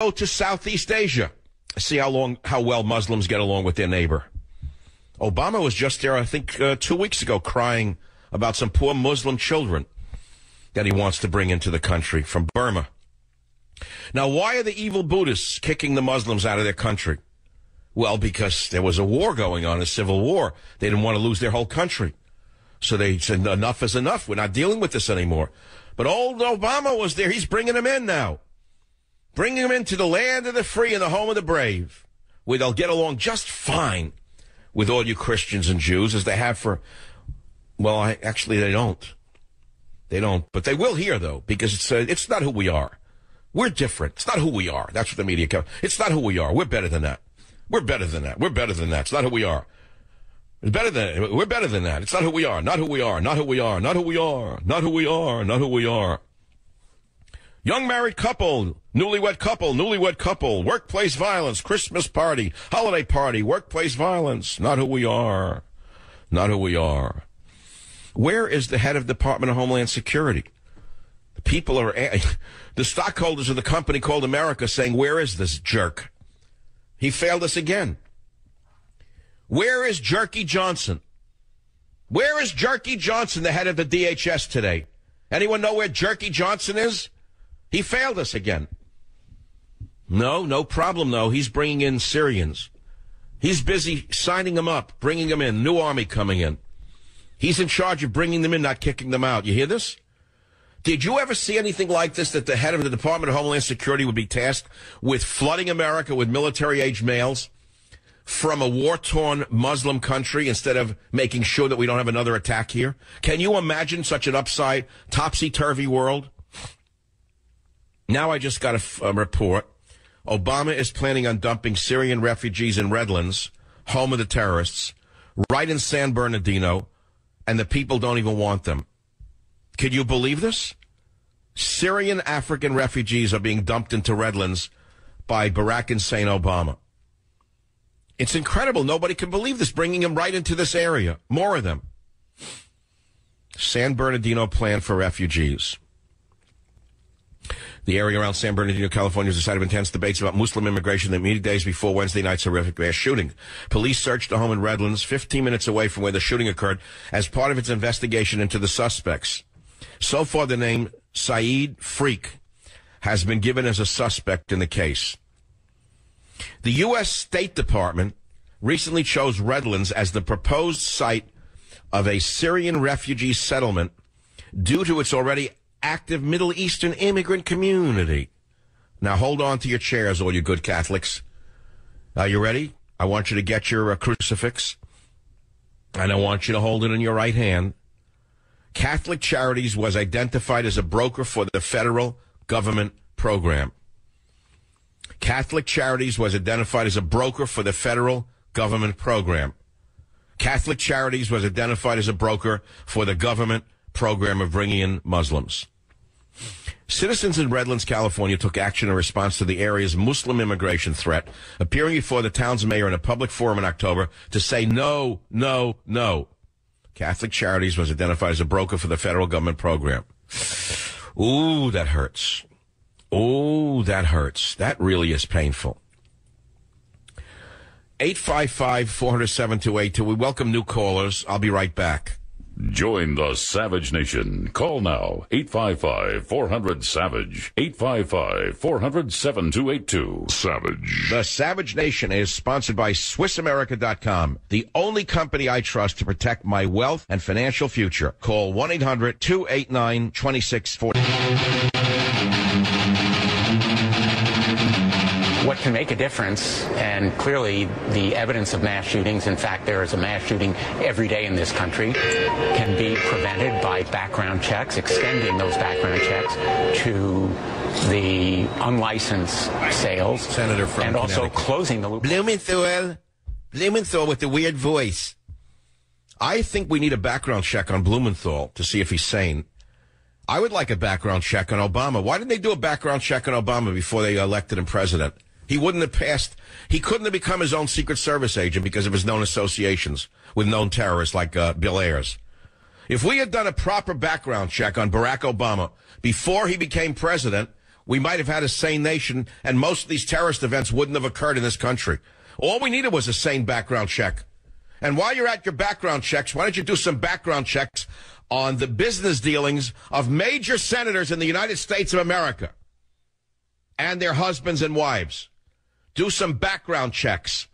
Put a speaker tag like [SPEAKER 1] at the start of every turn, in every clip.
[SPEAKER 1] go to Southeast Asia. See how long, how well Muslims get along with their neighbor. Obama was just there, I think, uh, two weeks ago, crying about some poor Muslim children that he wants to bring into the country from Burma. Now, why are the evil Buddhists kicking the Muslims out of their country? Well, because there was a war going on, a civil war. They didn't want to lose their whole country. So they said, enough is enough. We're not dealing with this anymore. But old Obama was there. He's bringing them in now. Bringing them into the land of the free and the home of the brave, where they'll get along just fine with all you Christians and Jews as they have for, well, I, actually they don't. They don't, but they will here though, because it's, uh, it's not who we are. We're different. It's not who we are. That's what the media comes. It's not who we are. We're better than that. We're better than that. We're better than that. It's not who we are. It's better than we're better than that. It's not who we are. Not who we are. Not who we are. Not who we are. Not who we are. Not who we are. Young married couple, newlywed couple, newlywed couple, workplace violence, Christmas party, holiday party, workplace violence. Not who we are. Not who we are. Where is the head of Department of Homeland Security? The people are, eh, the stockholders of the company called America saying, where is this jerk? He failed us again. Where is Jerky Johnson? Where is Jerky Johnson, the head of the DHS today? Anyone know where Jerky Johnson is? He failed us again. No, no problem though. He's bringing in Syrians. He's busy signing them up, bringing them in, new army coming in. He's in charge of bringing them in, not kicking them out. You hear this? Did you ever see anything like this that the head of the Department of Homeland Security would be tasked with flooding America with military age males from a war torn Muslim country instead of making sure that we don't have another attack here? Can you imagine such an upside, topsy turvy world? Now I just got a, report. Obama is planning on dumping Syrian refugees in Redlands, home of the terrorists, right in San Bernardino, and the people don't even want them. Can you believe this? Syrian African refugees are being dumped into Redlands by Barack Hussein Obama. It's incredible. Nobody can believe this, bringing them right into this area. More of them. San Bernardino plan for refugees. The area around San Bernardino, California, is the site of intense debates about Muslim immigration that immediate days before Wednesday night's horrific mass shooting. Police searched a home in Redlands, 15 minutes away from where the shooting occurred, as part of its investigation into the suspects. So far, the name Saeed Freak has been given as a suspect in the case. The U.S. State Department recently chose Redlands as the proposed site of a Syrian refugee settlement due to its already active Middle Eastern immigrant community. Now hold on to your chairs, all you good Catholics. Are you ready? I want you to get your uh, crucifix, and I want you to hold it in your right hand. Catholic Charities was identified as a broker for the federal government program. Catholic Charities was identified as a broker for the federal government program. Catholic Charities was identified as a broker for the government program of bringing in Muslims. Citizens in Redlands, California took action in response to the area's Muslim immigration threat, appearing before the town's mayor in a public forum in October to say no, no, no. Catholic Charities was identified as a broker for the federal government program. Ooh, that hurts. Ooh, that hurts. That really is painful. 855 400 7282. We welcome new callers. I'll be right back.
[SPEAKER 2] Join the Savage Nation. Call now 855 400 Savage. 855 400 7282. Savage.
[SPEAKER 1] The Savage Nation is sponsored by SwissAmerica.com, the only company I trust to protect my wealth and financial future. Call 1 800 289 2640
[SPEAKER 3] can make a difference, and clearly the evidence of mass shootings, in fact, there is a mass shooting every day in this country, can be prevented by background checks, extending those background checks to the unlicensed sales.
[SPEAKER 1] Senator from
[SPEAKER 3] And also closing the loop.
[SPEAKER 1] Blumenthal, Blumenthal with the weird voice. I think we need a background check on Blumenthal to see if he's sane. I would like a background check on Obama. Why didn't they do a background check on Obama before they elected him president? He wouldn't have passed. He couldn't have become his own Secret Service agent because of his known associations with known terrorists like uh, Bill Ayers. If we had done a proper background check on Barack Obama before he became president, we might have had a sane nation, and most of these terrorist events wouldn't have occurred in this country. All we needed was a sane background check. And while you're at your background checks, why don't you do some background checks on the business dealings of major senators in the United States of America and their husbands and wives? Do some background checks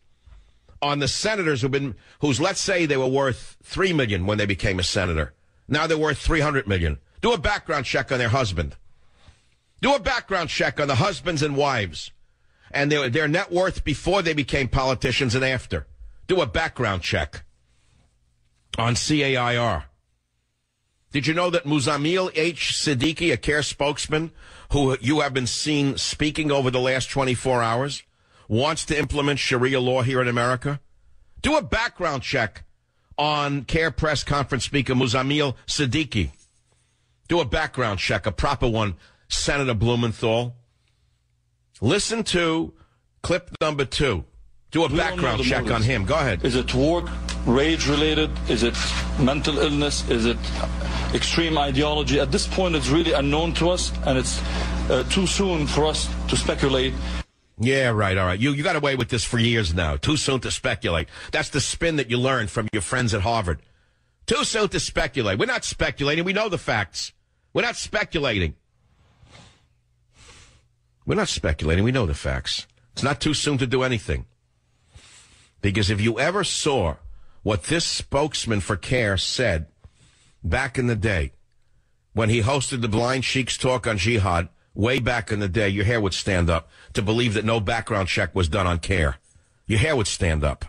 [SPEAKER 1] on the senators who've been, whose let's say they were worth three million when they became a senator. Now they're worth 300 million. Do a background check on their husband. Do a background check on the husbands and wives and their, their net worth before they became politicians and after. Do a background check on CAIR. Did you know that Muzamil H. Siddiqui, a CAIR spokesman who you have been seen speaking over the last 24 hours, wants to implement Sharia law here in America? Do a background check on CAIR press conference speaker Muzamil Siddiqui. Do a background check, a proper one, Senator Blumenthal. Listen to clip number two. Do a
[SPEAKER 4] We
[SPEAKER 1] background check on him. Go ahead.
[SPEAKER 4] Is it work, rage related? Is it mental illness? Is it extreme ideology? At this point, it's really unknown to us, and it's uh, too soon for us to speculate.
[SPEAKER 1] Yeah, right. All right. You you got away with this for years now. Too soon to speculate. That's the spin that you learned from your friends at Harvard. Too soon to speculate. We're not speculating. We know the facts. We're not speculating. We're not speculating. We know the facts. It's not too soon to do anything. Because if you ever saw what this spokesman for CAIR said back in the day when he hosted the Blind Sheiks talk on jihad way back in the day, your hair would stand up to believe that no background check was done on CAIR. Your hair would stand up.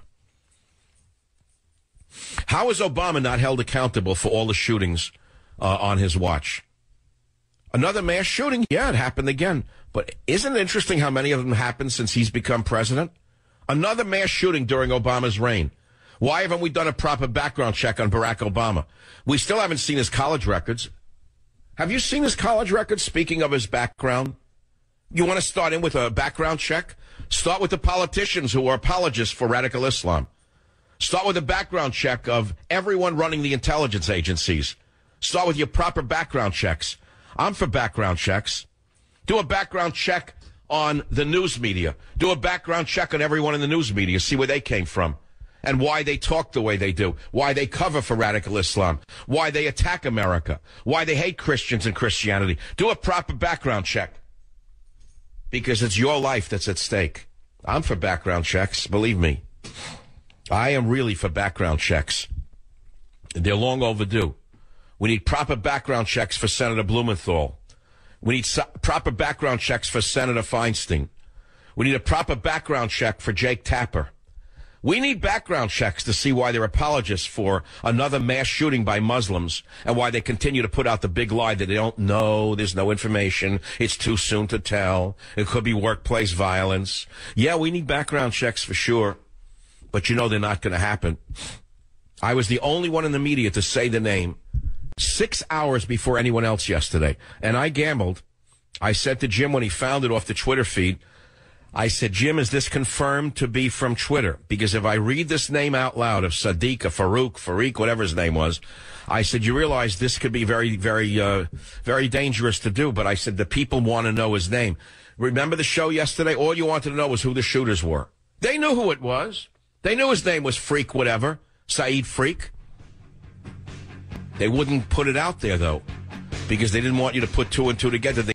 [SPEAKER 1] How is Obama not held accountable for all the shootings uh, on his watch? Another mass shooting? Yeah, it happened again. But isn't it interesting how many of them happened since he's become president? Another mass shooting during Obama's reign. Why haven't we done a proper background check on Barack Obama? We still haven't seen his college records. Have you seen his college record? Speaking of his background, you want to start in with a background check? Start with the politicians who are apologists for radical Islam. Start with a background check of everyone running the intelligence agencies. Start with your proper background checks. I'm for background checks. Do a background check on the news media. Do a background check on everyone in the news media. See where they came from and why they talk the way they do, why they cover for radical Islam, why they attack America, why they hate Christians and Christianity. Do a proper background check because it's your life that's at stake. I'm for background checks, believe me. I am really for background checks. They're long overdue. We need proper background checks for Senator Blumenthal. We need so- proper background checks for Senator Feinstein. We need a proper background check for Jake Tapper. We need background checks to see why they're apologists for another mass shooting by Muslims and why they continue to put out the big lie that they don't know, there's no information, it's too soon to tell, it could be workplace violence. Yeah, we need background checks for sure, but you know they're not going to happen. I was the only one in the media to say the name six hours before anyone else yesterday, and I gambled. I said to Jim when he found it off the Twitter feed, I said, Jim, is this confirmed to be from Twitter? Because if I read this name out loud of Sadiq Farouk, Farouk, whatever his name was, I said, you realize this could be very, very, uh, very dangerous to do. But I said, the people want to know his name. Remember the show yesterday? All you wanted to know was who the shooters were. They knew who it was. They knew his name was Freak, whatever. Saeed Freak. They wouldn't put it out there, though, because they didn't want you to put two and two together. They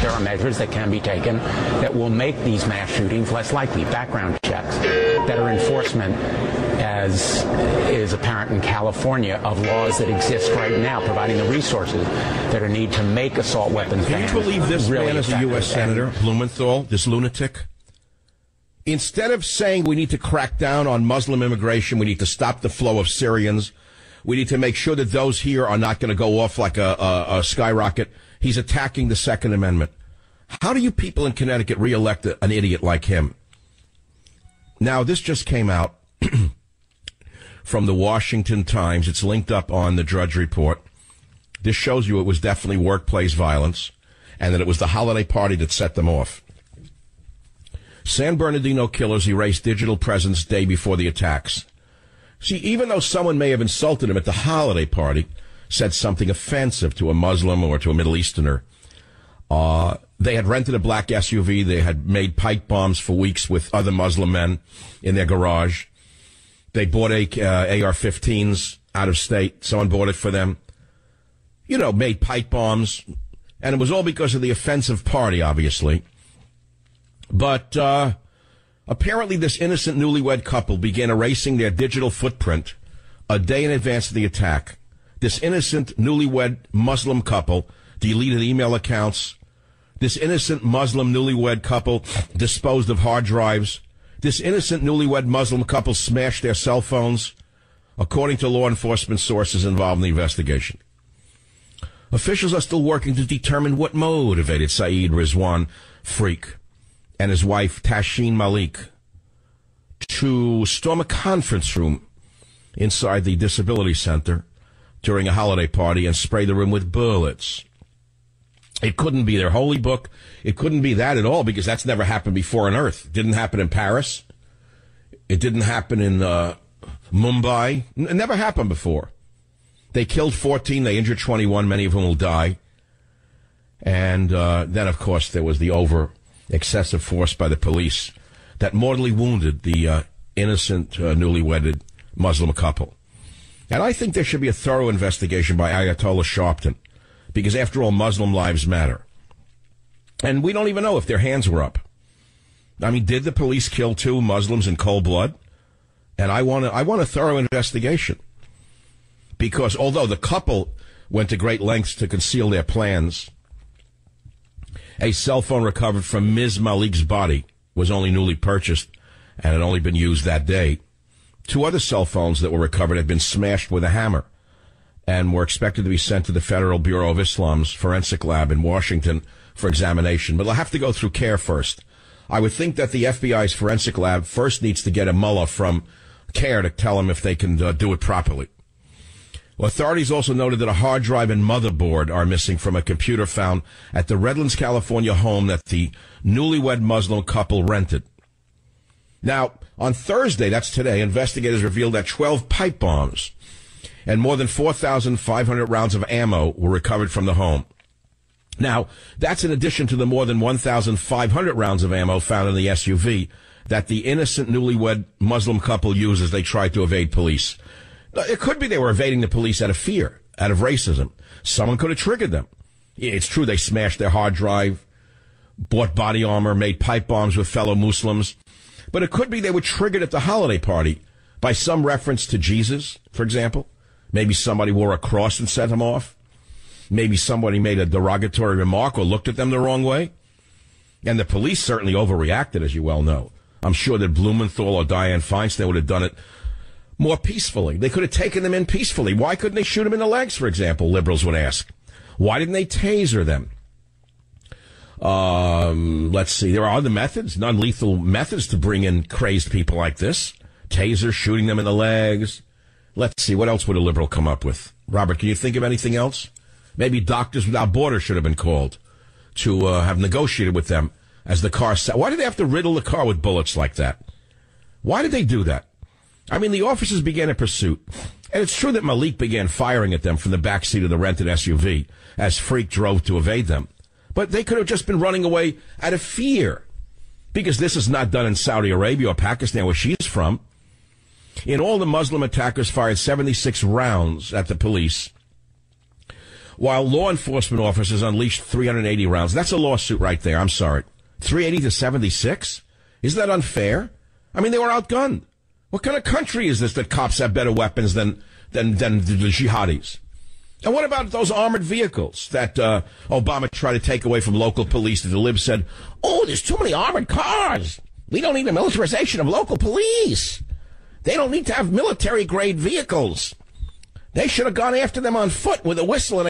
[SPEAKER 3] There are measures that can be taken that will make these mass shootings less likely. Background checks, better enforcement, as is apparent in California, of laws that exist right now, providing the resources that are needed to make assault weapons
[SPEAKER 1] Can you believe this
[SPEAKER 3] really
[SPEAKER 1] man is a. U.S. Senator, Blumenthal, this lunatic? Instead of saying we need to crack down on Muslim immigration, we need to stop the flow of Syrians, We need to make sure that those here are not going to go off like a, a, a skyrocket. He's attacking the Second Amendment. How do you people in Connecticut reelect an idiot like him? Now, this just came out from the Washington Times. It's linked up on the Drudge Report. This shows you it was definitely workplace violence and that it was the holiday party that set them off. San Bernardino killers erased digital presence day before the attacks. See, even though someone may have insulted him at the holiday party, said something offensive to a Muslim or to a Middle Easterner, uh, they had rented a black SUV. They had made pipe bombs for weeks with other Muslim men in their garage. They bought a, uh, AR-15s out of state. Someone bought it for them. You know, made pipe bombs, and it was all because of the offensive party, obviously. But uh, apparently, this innocent newlywed couple began erasing their digital footprint a day in advance of the attack. This innocent newlywed Muslim couple deleted email accounts. This innocent Muslim newlywed couple disposed of hard drives. This innocent newlywed Muslim couple smashed their cell phones, according to law enforcement sources involved in the investigation. Officials are still working to determine what motivated Saeed Rizwan Freak and his wife Tashfeen Malik to storm a conference room inside the disability center during a holiday party and spray the room with bullets. It couldn't be their holy book. It couldn't be that at all because that's never happened before on Earth. It didn't happen in Paris. It didn't happen in uh, Mumbai. It never happened before. They killed 14. They injured 21. Many of whom will die. And uh, then, of course, there was the over excessive force by the police that mortally wounded the uh, innocent, uh, newly wedded Muslim couple. And I think there should be a thorough investigation by Ayatollah Sharpton, because after all, Muslim lives matter. And we don't even know if their hands were up. I mean, did the police kill two Muslims in cold blood? And I want a, I want a thorough investigation. Because although the couple went to great lengths to conceal their plans, a cell phone recovered from Ms. Malik's body was only newly purchased and had only been used that day. Two other cell phones that were recovered had been smashed with a hammer and were expected to be sent to the Federal Bureau of Islam's forensic lab in Washington for examination. But they'll have to go through CAIR first. I would think that the FBI's forensic lab first needs to get a mullah from CAIR to tell them if they can uh, do it properly. Well, authorities also noted that a hard drive and motherboard are missing from a computer found at the Redlands, California home that the newlywed Muslim couple rented. Now, on Thursday, that's today, investigators revealed that 12 pipe bombs and more than 4,500 rounds of ammo were recovered from the home. Now, that's in addition to the more than 1,500 rounds of ammo found in the SUV that the innocent newlywed Muslim couple used as they tried to evade police. It could be they were evading the police out of fear, out of racism. Someone could have triggered them. It's true they smashed their hard drive, bought body armor, made pipe bombs with fellow Muslims. But it could be they were triggered at the holiday party by some reference to Jesus, for example. Maybe somebody wore a cross and sent them off. Maybe somebody made a derogatory remark or looked at them the wrong way. And the police certainly overreacted, as you well know. I'm sure that Blumenthal or Dianne Feinstein would have done it more peacefully. They could have taken them in peacefully. Why couldn't they shoot them in the legs, for example? Liberals would ask. Why didn't they taser them? Um, let's see. There are other methods, non-lethal methods to bring in crazed people like this. Taser, shooting them in the legs. Let's see. What else would a liberal come up with? Robert, can you think of anything else? Maybe Doctors Without Borders should have been called to uh, have negotiated with them as the car. Why did they have to riddle the car with bullets like that? Why did they do that? I mean, the officers began a pursuit. And it's true that Malik began firing at them from the back seat of the rented SUV as Freak drove to evade them. But they could have just been running away out of fear. Because this is not done in Saudi Arabia or Pakistan, where she's from. In all, the Muslim attackers fired 76 rounds at the police, while law enforcement officers unleashed 380 rounds. That's a lawsuit right there. I'm sorry. 380 to 76? Isn't that unfair? I mean, they were outgunned. What kind of country is this that cops have better weapons than than than the jihadis? And what about those armored vehicles that uh, Obama tried to take away from local police? That the libs said, "Oh, there's too many armored cars. We don't need a militarization of local police. They don't need to have military grade vehicles." They should have gone after them on foot with a whistle and